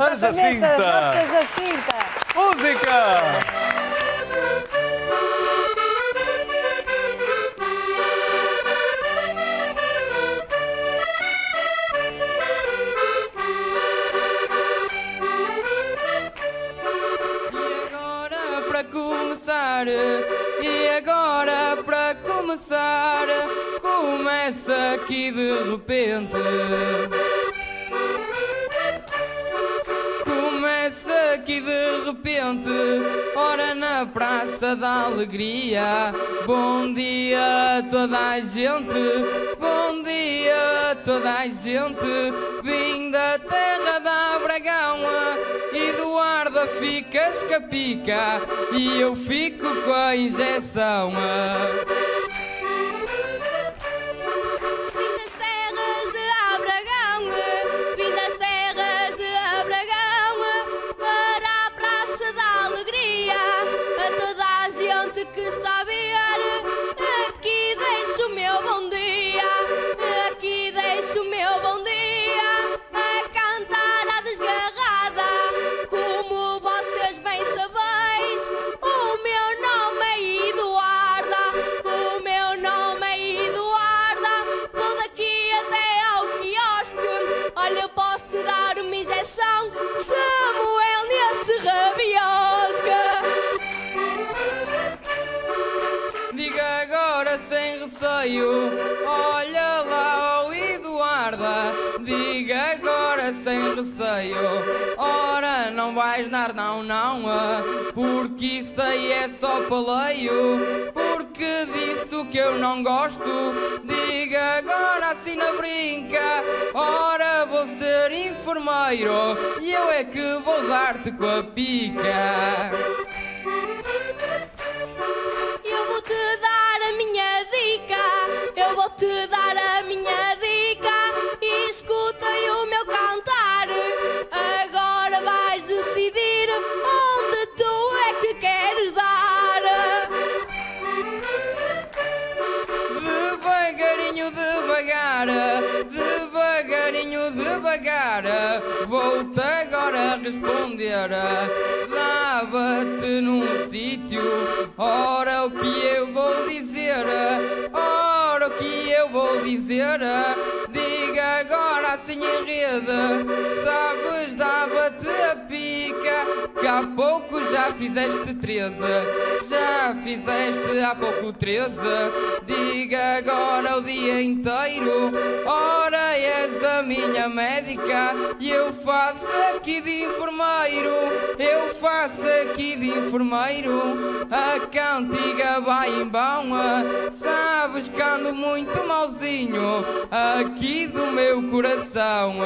A Jacinta. Nossa Jacinta. Música. E agora para começar, e agora para começar, começa aqui de repente. Repente, ora na Praça da Alegria. Bom dia a toda a gente, bom dia a toda a gente. Vim da terra da Bragão, Eduarda ficas capica e eu fico com a injeção. Injeção, Samuel nesse rabiosca. Diga agora sem receio, olha lá o Eduarda. Diga agora sem receio, ora não vais dar não, não, ah, porque isso aí é só paleio. Porque disso que eu não gosto, diga agora assim na brinca. Ora vou ser enfermeiro e eu é que vou dar-te com a pica. Eu vou te dar a minha dica, eu vou te dar a minha dica devagar, devagarinho, devagar, vou-te agora responder. Dava-te num sítio, ora o que eu vou dizer, ora o que eu vou dizer. Agora assim em rede, sabes, dava-te a pica, que há pouco já fizeste 13, já fizeste há pouco 13. Diga agora o dia inteiro, ora és a minha médica e eu faço aqui de enfermeiro, eu faço aqui de enfermeiro. A cantiga vai em vão, sabes que ando muito malzinho aqui do meu coração.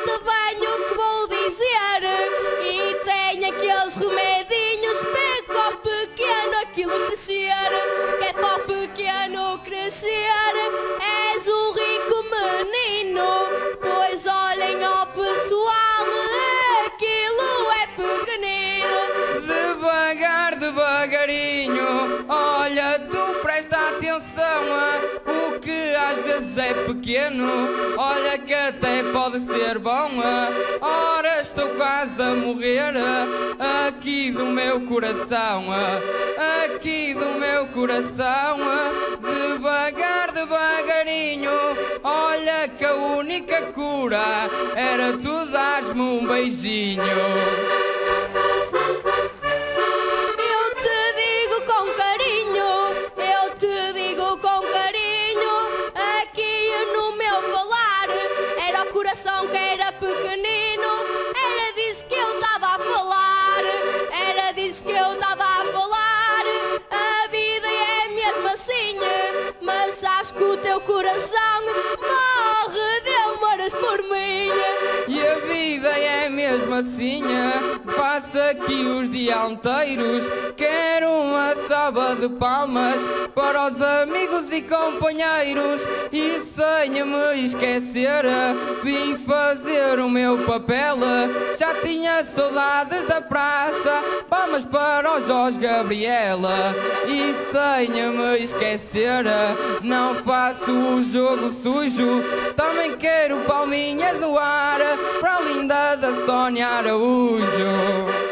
Escuta bem o que vou dizer. E tem aqueles remedinhos para o pequeno aquilo crescer, que é para o pequeno crescer. És um rico menino, pois olhem ao pessoal, aquilo é pequenino. Devagar, devagarinho, olha, tu presta atenção. Às vezes é pequeno, olha que até pode ser bom. Ora, estou quase a morrer aqui do meu coração. Aqui do meu coração, devagar, devagarinho. Olha que a única cura era tu dar-me um beijinho. Pequenino, era disso que eu estava a falar, era disso que eu estava a falar, a vida é mesmo assim, mas sabes que o teu coração morre de amores por mim. E a vida é mesmo assim, faço aqui os dianteiros. Quero salva de palmas para os amigos e companheiros. E sem me esquecer, vim fazer o meu papel. Já tinha saudades da praça, palmas para o Jorge Gabriela. E sem me esquecer, não faço o jogo sujo. Também quero palminhas no ar para a linda da Sônia Araújo.